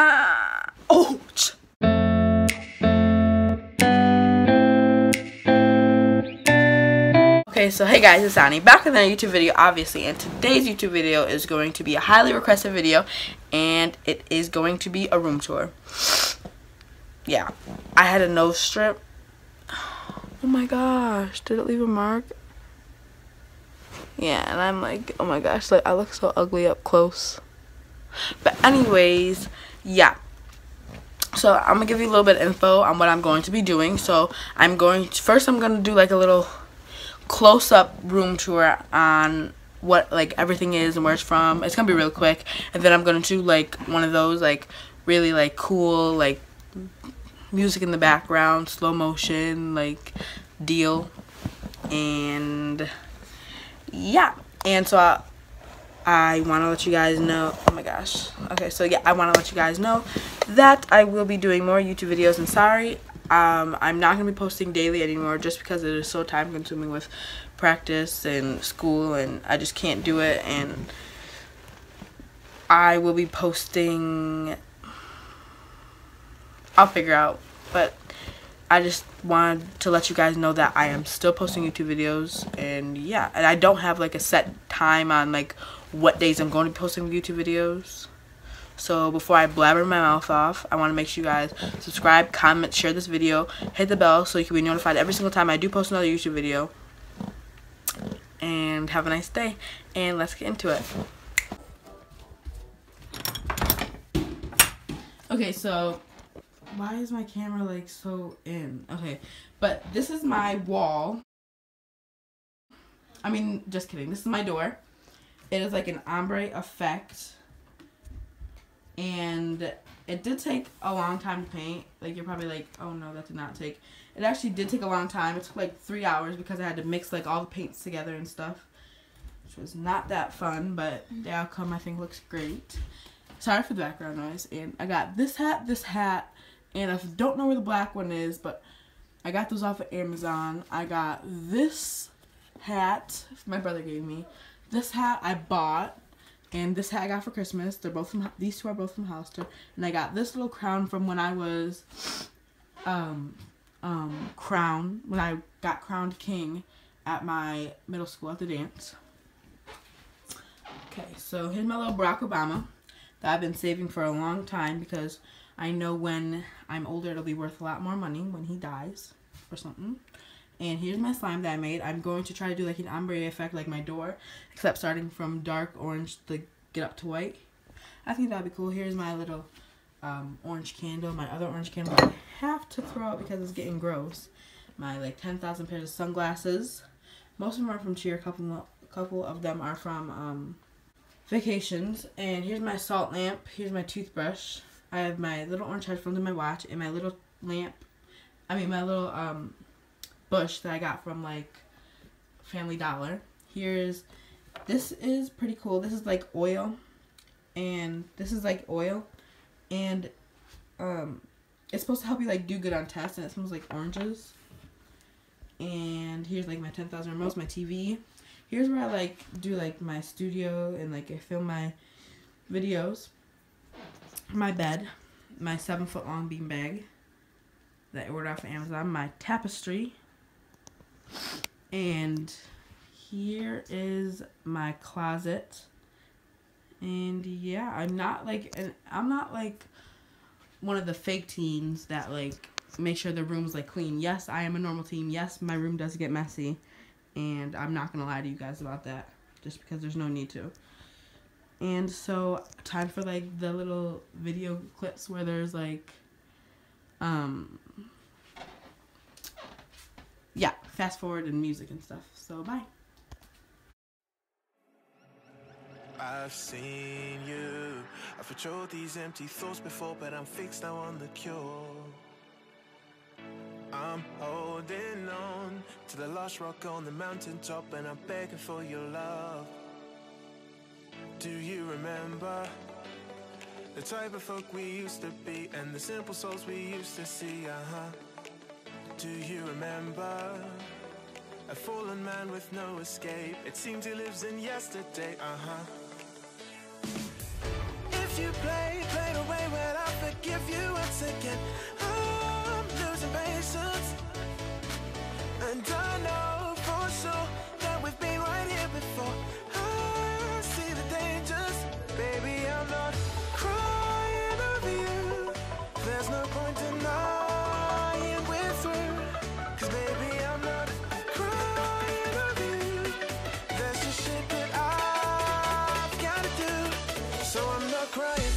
Oh, Ouch. Okay, so hey guys, it's Annie back with another YouTube video, obviously, and today's YouTube video is going to be a highly requested video, and it is going to be a room tour. Yeah, I had a nose strip. Oh my gosh, did it leave a mark? Yeah, and I'm like, oh my gosh, like I look so ugly up close. But anyways, yeah. So I'm gonna give you a little bit of info on what I'm going to be doing. So I'm going to, first I'm gonna do like a little close-up room tour on what like everything is and where it's from. It's gonna be real quick, and then I'm gonna do like one of those like really like cool like music in the background, slow motion like deal, and yeah. And so I, I want to let you guys know. Oh my gosh. Okay, so yeah, I want to let you guys know that I will be doing more YouTube videos. And sorry, um, I'm not going to be posting daily anymore just because it is so time consuming with practice and school and I just can't do it and I will be posting I'll figure out but I just wanted to let you guys know that I am still posting YouTube videos and yeah and I don't have like a set time on like what days I'm going to be posting YouTube videos so before I blabber my mouth off, I want to make sure you guys subscribe, comment, share this video, hit the bell so you can be notified every single time I do post another YouTube video. And have a nice day. And let's get into it. Okay, so why is my camera like so in? Okay, but this is my wall. I mean, just kidding. This is my door. It is like an ombre effect and it did take a long time to paint. Like you're probably like, oh no, that did not take. It actually did take a long time. It took like three hours because I had to mix like all the paints together and stuff, which was not that fun. But mm-hmm. the outcome I think looks great. Sorry for the background noise. And I got this hat, this hat, and I don't know where the black one is, but I got those off of Amazon. I got this hat my brother gave me. This hat I bought and this hat I got for Christmas. They're both from these two are both from Hollister, and I got this little crown from when I was um um crown when I got crowned king at my middle school at the dance. Okay, so here's my little Barack Obama that I've been saving for a long time because I know when I'm older it'll be worth a lot more money when he dies or something. And here's my slime that I made. I'm going to try to do like an ombre effect like my door, except starting from dark orange to get up to white. I think that'd be cool. Here's my little um, orange candle, my other orange candle I have to throw out because it's getting gross. My like 10,000 pairs of sunglasses. Most of them are from Cheer. A couple, a couple of them are from um, Vacations. And here's my salt lamp. Here's my toothbrush. I have my little orange headphones in my watch and my little lamp. I mean my little um, bush that I got from like Family Dollar. Here's, this is pretty cool. This is like oil and this is like oil and um, it's supposed to help you like do good on tests and it smells like oranges. And here's like my 10,000 remotes, my TV. Here's where I like do like my studio and like I film my videos. My bed, my seven foot long bean bag that I ordered off of Amazon, my tapestry, and here is my closet. And yeah, I'm not like, I'm not like one of the fake teens that like make sure the room's like clean. Yes, I am a normal teen. Yes, my room does get messy. And I'm not going to lie to you guys about that. Just because there's no need to. And so, time for like the little video clips where there's like, um, yeah, fast forward and music and stuff. So bye. I've seen you. I've patrolled these empty thoughts before, but I'm fixed now on the cure. I'm holding on to the lost rock on the mountaintop, and I'm begging for your love. Do you remember the type of folk we used to be, and the simple souls we used to see? Uh huh do you remember? A fallen man with no escape. It seems he lives in yesterday, uh huh. If you play, play the way when I forgive you once again. Crying.